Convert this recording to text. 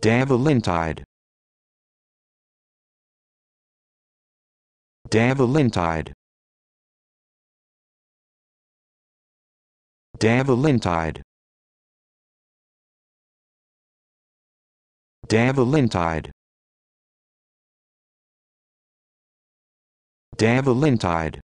Davalentide. Davalentide. Davalentide. Davalentide. Davalentide.